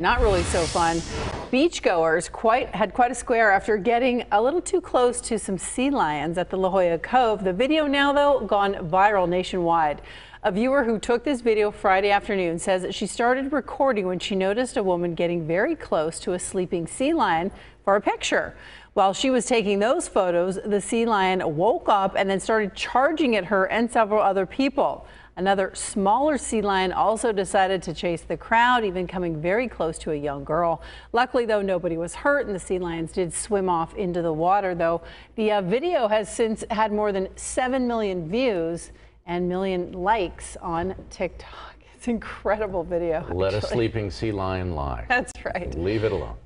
Not really so fun. Beachgoers quite had quite a square after getting a little too close to some sea lions at the La Jolla Cove. The video now, though, gone viral nationwide. A viewer who took this video Friday afternoon says that she started recording when she noticed a woman getting very close to a sleeping sea lion for a picture. While she was taking those photos, the sea lion woke up and then started charging at her and several other people. Another smaller sea lion also decided to chase the crowd, even coming very close to a young girl. Luckily, though, nobody was hurt, and the sea lions did swim off into the water, though. The uh, video has since had more than 7 million views and million likes on TikTok. It's incredible video. Let a sleeping sea lion lie. That's right. Leave it alone.